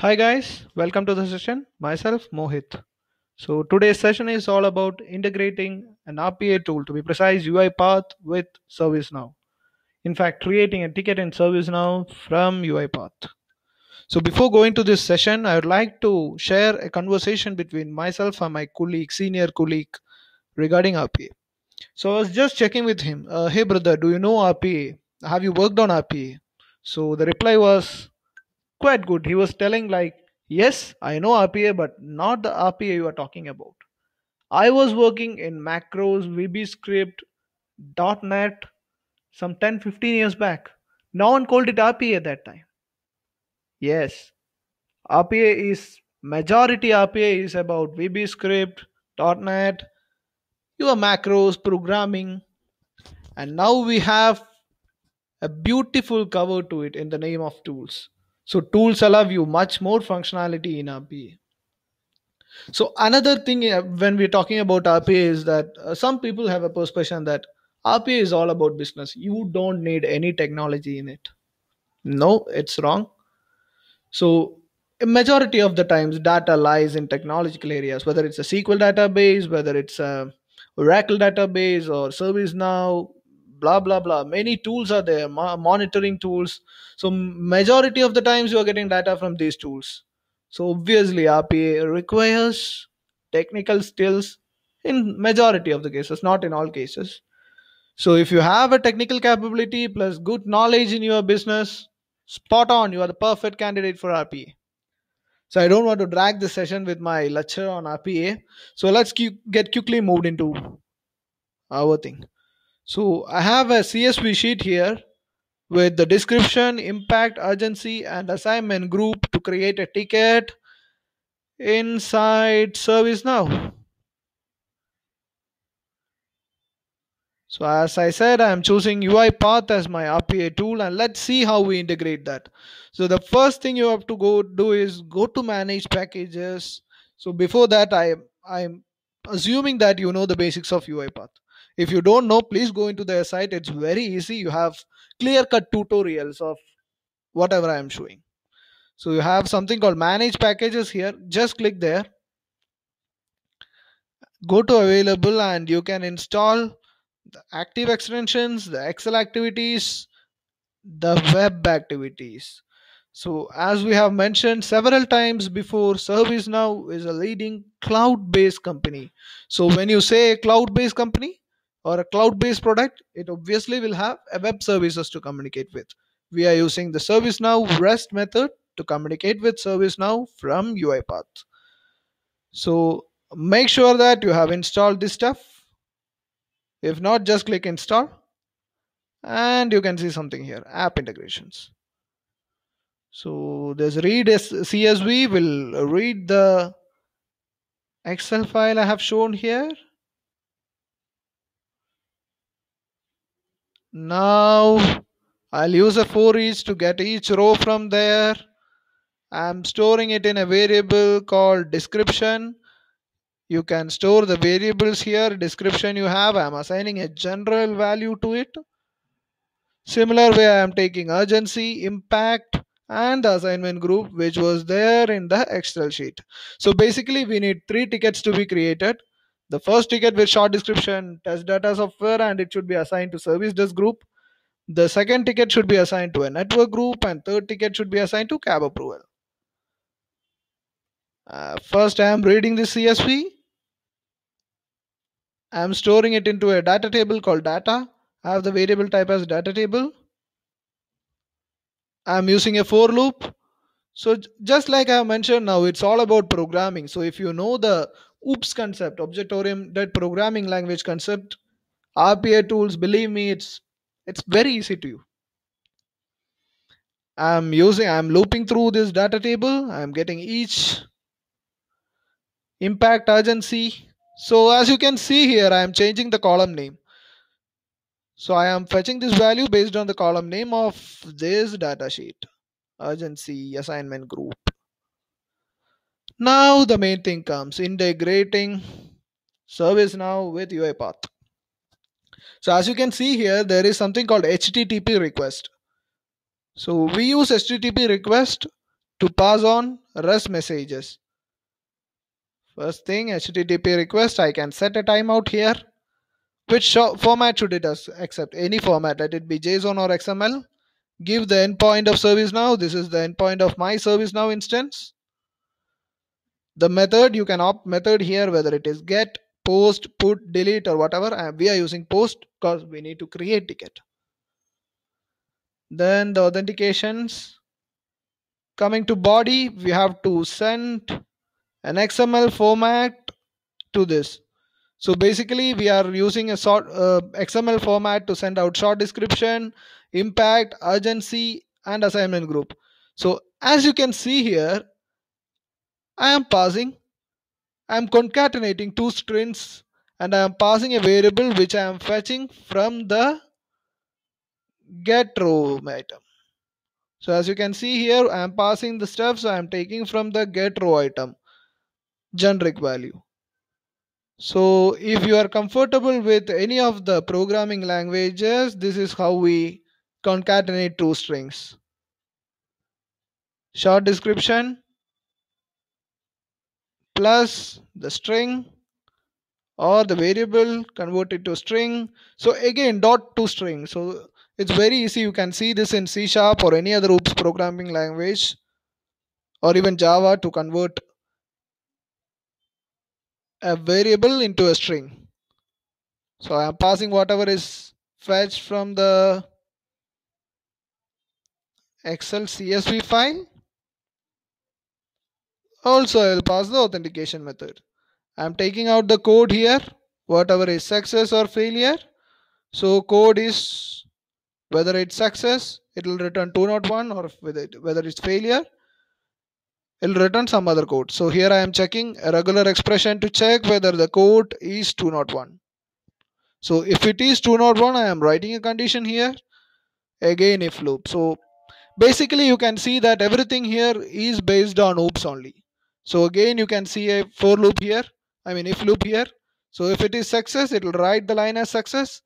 Hi guys, welcome to the session. Myself Mohit. So today's session is all about integrating an RPA tool to be precise UiPath with ServiceNow. In fact, creating a ticket in ServiceNow from UiPath. So before going to this session, I would like to share a conversation between myself and my colleague, senior colleague, regarding RPA. So I was just checking with him. Uh, hey brother, do you know RPA? Have you worked on RPA? So the reply was quite good. He was telling like, yes, I know RPA, but not the RPA you are talking about. I was working in macros, VB script, .NET some 10, 15 years back. No one called it RPA at that time. Yes, RPA is majority RPA is about VB script, .NET, your macros, programming, and now we have a beautiful cover to it in the name of tools. So tools allow you much more functionality in RPA. So another thing uh, when we're talking about RPA is that uh, some people have a perception that RPA is all about business. You don't need any technology in it. No, it's wrong. So a majority of the times data lies in technological areas, whether it's a SQL database, whether it's a Oracle database or ServiceNow, blah blah blah. Many tools are there, mo- monitoring tools. So majority of the times you are getting data from these tools. So obviously RPA requires technical skills in majority of the cases, not in all cases. So if you have a technical capability plus good knowledge in your business, spot on, you are the perfect candidate for RPA. So I don't want to drag the session with my lecture on RPA. So let's get quickly moved into our thing. So I have a CSV sheet here with the description, impact, urgency, and assignment group to create a ticket inside ServiceNow. So as I said, I am choosing UiPath as my RPA tool and let's see how we integrate that. So the first thing you have to go do is go to manage packages. So before that, I I'm assuming that you know the basics of UiPath. If you don't know, please go into their site. It's very easy. You have clear-cut tutorials of whatever I am showing. So you have something called manage packages here. Just click there. Go to available and you can install the active extensions, the Excel activities, the web activities. So, as we have mentioned several times before, ServiceNow is a leading cloud based company. So, when you say a cloud based company or a cloud based product, it obviously will have a web services to communicate with. We are using the ServiceNow REST method to communicate with ServiceNow from UiPath. So, make sure that you have installed this stuff. If not, just click install and you can see something here app integrations so there's read csv will read the excel file i have shown here now i'll use a for each to get each row from there. I'm storing it in a variable called description. You can store the variables here. Description you have. I'm assigning a general value to it. Similar way, I am taking urgency, impact, and the assignment group, which was there in the Excel sheet. So basically, we need three tickets to be created. The first ticket with short description, test data software, and it should be assigned to service desk group. The second ticket should be assigned to a network group, and third ticket should be assigned to cab approval. Uh, first, I am reading the CSV. I am storing it into a data table called data I have the variable type as data table. I'm using a for loop. So just like I have mentioned now, it's all about programming. So if you know the OOPS concept, object-oriented programming language concept, RPA tools, believe me, it's it's very easy to you. I'm using, I'm looping through this data table. I'm getting each impact urgency. So as you can see here, I am changing the column name. So I am fetching this value based on the column name of this datasheet, urgency assignment group. Now the main thing comes integrating ServiceNow with UiPath. So as you can see here, there is something called HTTP request. So we use HTTP request to pass on REST messages. First thing, HTTP request, I can set a timeout here. Which format should it accept? Any format, let it be JSON or XML. Give the endpoint of ServiceNow. This is the endpoint of my ServiceNow instance. The method, you can opt method here, whether it is get, post, put, delete or whatever. We are using post because we need to create ticket. Then the authentications. Coming to body, we have to send an XML format to this. So basically we are using a sort uh, XML format to send out short description, impact, urgency and assignment group. So as you can see here, I am passing, I am concatenating two strings and I am passing a variable which I am fetching from the get row item. So as you can see here, I am passing the stuff, so I am taking from the get row item generic value. So if you are comfortable with any of the programming languages, this is how we concatenate two strings. Short description plus the string or the variable converted to string. So again dot to string. So it's very easy. You can see this in C sharp or any other OOPS programming language or even Java to convert a variable into a string. So I am passing whatever is fetched from the Excel CSV file. Also I will pass the authentication method. I am taking out the code here, whatever is success or failure. So code is whether it's success, it will return 201 or whether it's failure, it will return some other code. So here I am checking a regular expression to check whether the code is 201. So if it is 201, I am writing a condition here. Again if loop. So basically you can see that everything here is based on OOPS only. So again you can see a for loop here. I mean if loop here. So if it is success, it will write the line as success.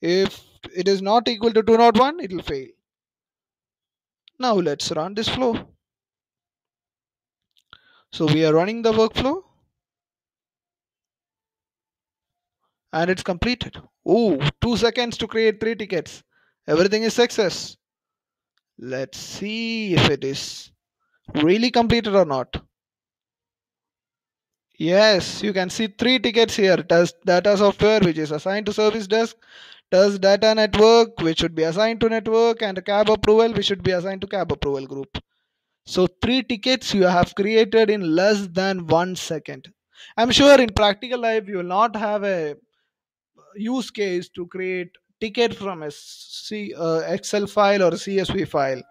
If it is not equal to 201, it will fail. Now let's run this flow. So we are running the workflow and it's completed. Oh, two seconds to create three tickets. Everything is success. Let's see if it is really completed or not. Yes, you can see three tickets here. Test data software, which is assigned to service desk. Test data network, which should be assigned to network. And cab approval, which should be assigned to cab approval group. So three tickets you have created in less than one second. I'm sure in practical life you will not have a use case to create ticket from a C, uh, Excel file or CSV file.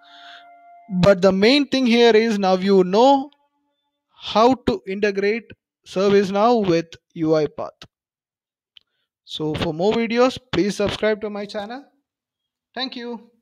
But the main thing here is now you know how to integrate ServiceNow with UiPath. So for more videos, please subscribe to my channel. Thank you.